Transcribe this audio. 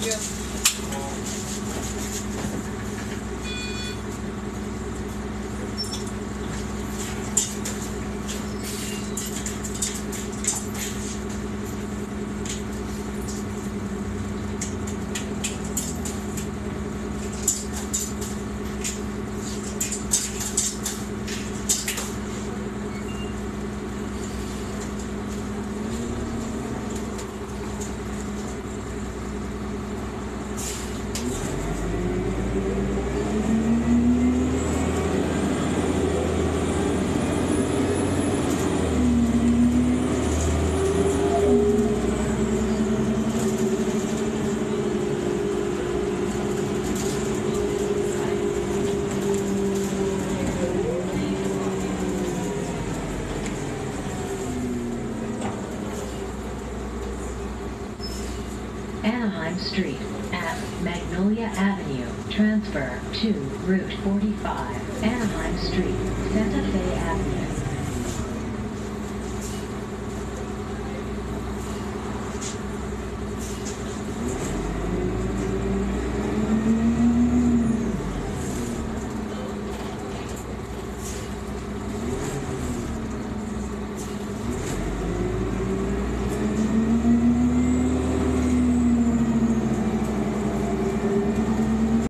嗯 Street at Magnolia Avenue. Transfer to Route 45. Anaheim Street, Santa Fe Avenue.